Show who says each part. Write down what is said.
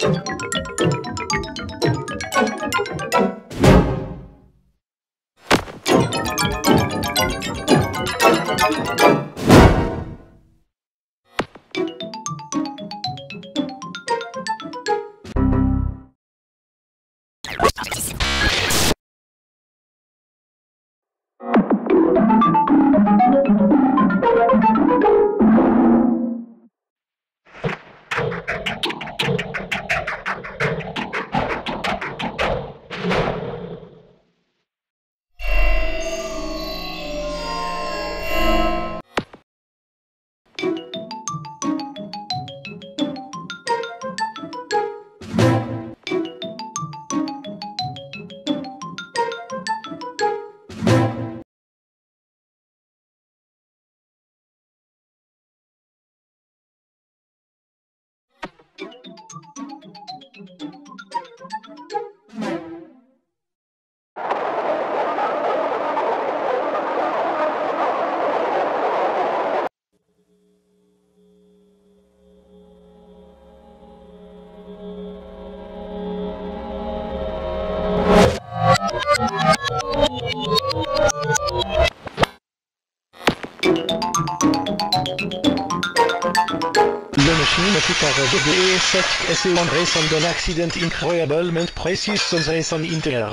Speaker 1: you Le machine should have the effect as a one reason an accident incrediblement precise on reason inter.